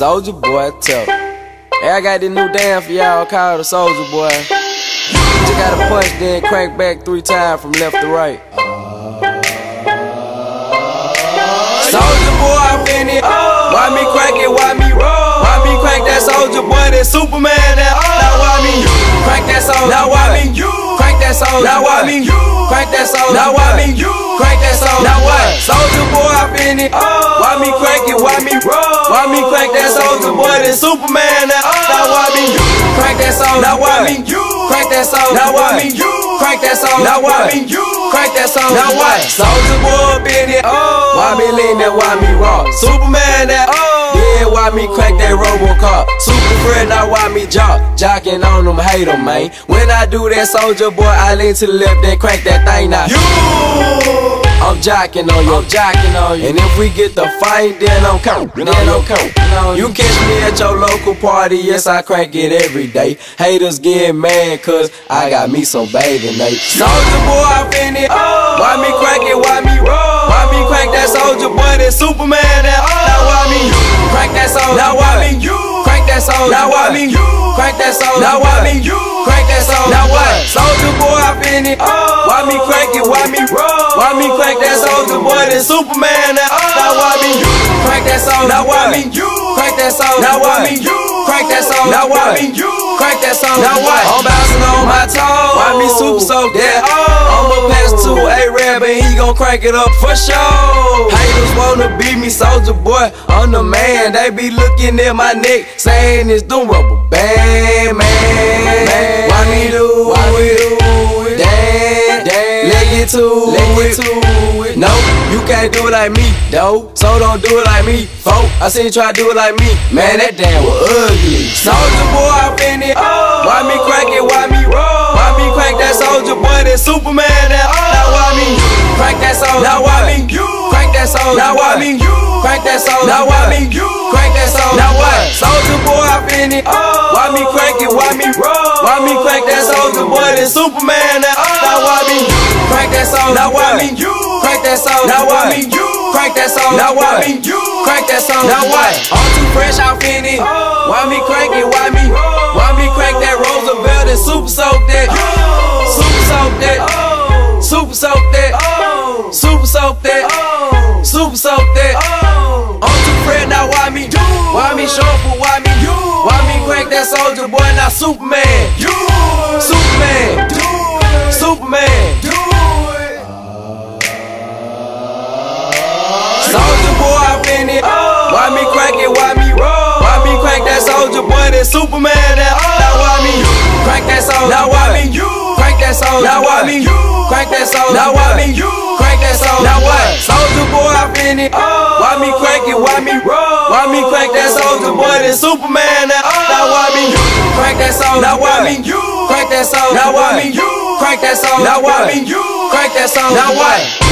Soulja Boy tough. Hey, I got this new dance for y'all called the Soulja Boy. You gotta punch, then crank back three times from left to right. Soulja Boy, I'm in it. Why me crank it? Why me roll? Why me crank that Soulja Boy? That Superman? That now why me crank that Soulja? Now why me crank that Soulja? Now why me crank that Soulja? Now why me crank that Soulja? Now what? Soulja Boy, I'm in it. Oh. Why me crank it? Why me roll? Why me crank that Soulja Boy? That Superman? That now why me crank that Soulja? Now why me crank that Soulja? Now why me crank that Soulja? Now why me crank that Soulja? Now what? Soulja Boy, up in it. Why me lean that? Why me rock? Superman? That oh. yeah, why me crank that Robocop? Super friend, now why me jock? Jocking on them, hate them, man. When I do that Soulja Boy, I lean to the left, then crank that thing now. You! I'm jacking on you, I'm jocking on you. And if we get the fight, then I'm coming, then I'm coming. You catch me at your local party, yes, I crank it every day. Haters get mad, cause I got me some bathing Nate. Soulja Boy, I'm in it. Why me crank it, why me roll? Why me crank that soldier Boy, that Superman, that Now why me crank that soldier? Now why me crank that soldier? Now why me crank that soldier? Now why me crank that soldier? Now what? Soulja Boy, I'm in it. Why me crank it, why me roll? Why me crank that Soulja Boy, that Superman? That, now why me crank that Soulja? Now why me crank that Soulja? Now why me crank that Soulja? Now why me crank that Soulja? Now what? I'm bouncing on my toes. Why me super soaked that? I'ma pass to A-Rab and he gon' crank it up for sure. Haters wanna beat me, Soulja Boy. I'm the man. They be looking at my neck, saying it's doing rubber band, man. Why me It to it. No, you can't do it like me, though. So don't do it like me, folk. I seen you try to do it like me. Man, that damn was ugly. Soulja Boy, I'm in it. Why me crank it? Why me roll? Why me crank that Soulja Boy? That Superman? That now why me crank that Soulja? Now why me crank that Soulja? Now why me crank that Soulja? Now why me crank that Soulja? Now what? Soulja Boy, I'm in it. Oh. Why me crank it? Why me roll? Why me crank that Soulja Boy? That Superman? That now why me crank that Soulja? Now why me crank that Soulja? Now why me crank that Soulja? Now why me crank that Soulja? Now what? I'm too fresh off in it. Why me crank it? Why me? Why me crank that Roosevelt and super soak that? Super soak that. Super soak that. Super soak that. Super soak that. I'm too fresh now. Why me? Why me show up? Why me? Why me crank that soldier Boy? Now. Superman. Why me crank it? Why me roll? Why me crank that Soulja Boy? That Superman? That now why me crank that Soulja? Now why me crank that Soulja? Now why me crank that Soulja? Now why me crank that Soulja? Now what? Soulja Boy, I'm in it. Why me crank it? Why me roll? Why me crank that Soulja Boy? That Superman? That now why me crank that Soulja? Now why me crank that Soulja? Now why me crank that Soulja? Now why me crank that Soulja? Now what?